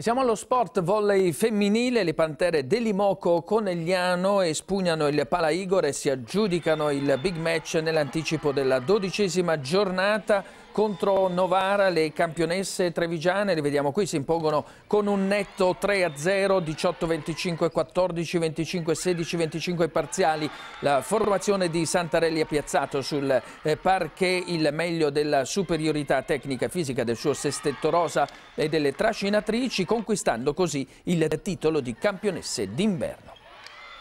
Siamo allo sport volley femminile, le Pantere dell'Imoco Conegliano espugnano il Pala Igor e si aggiudicano il big match nell'anticipo della dodicesima giornata contro Novara, le campionesse trevigiane, le vediamo qui, si impongono con un netto 3-0, 18-25, 14-25, 16-25 parziali. La formazione di Santarelli ha piazzato sul eh, parquet il meglio della superiorità tecnica e fisica del suo sestetto rosa e delle trascinatrici, conquistando così il titolo di campionesse d'inverno.